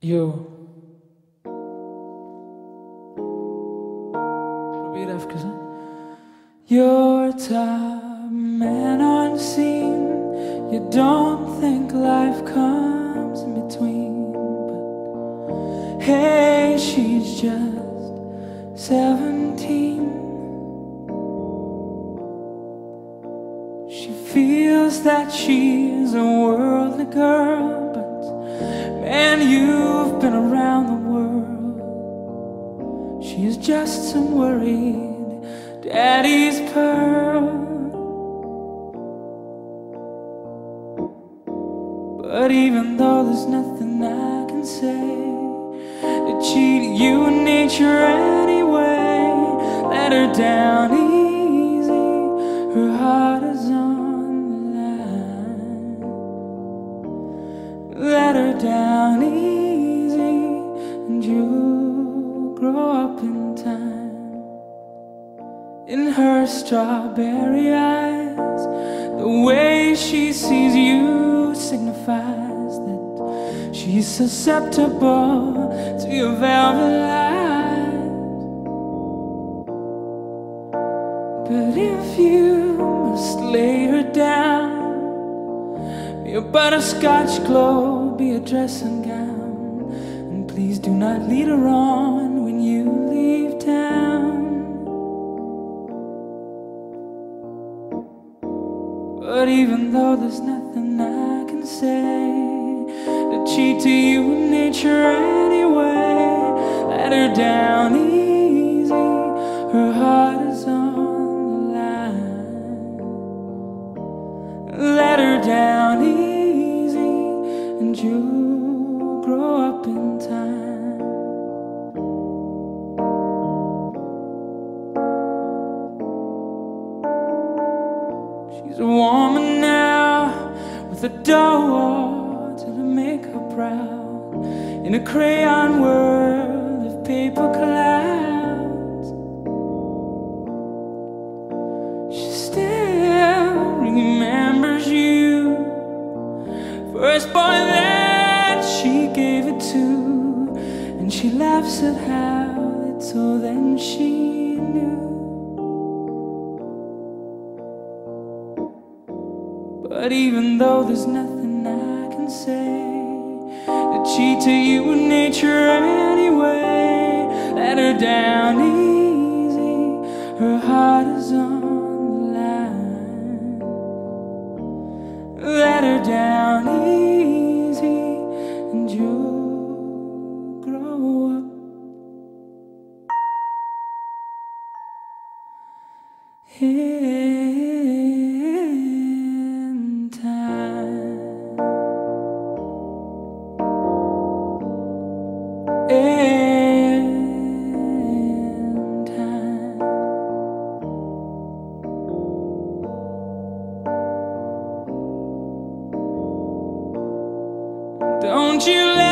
You Repeat after that. You're a top man on scene. You don't think life comes in between. But hey, she's just 17. She feels that she's a worldly girl, but man, you've been around the world. She's just some worried daddy's pearl. But even though there's nothing I can say to cheat you in nature anyway, let her down easy. Her heart is on the line. Let her down easy, grow up in time. In her strawberry eyes, the way she sees you signifies that she's susceptible to your velvet lies. But if you must lay her down, be a butterscotch globe, be a dressing gown, and please do not lead her on But even though there's nothing I can say to cheat to you in nature anyway, let her down easy. Her heart is on the line. Let her down easy, and you'll A woman now with a daughter to make her proud in a crayon world of paper clouds. She still remembers you, first boy that she gave it to, and she laughs at how little then she knew. But even though there's nothing I can say to cheat to you in nature anyway, let her down easy. Her heart is on Don't you let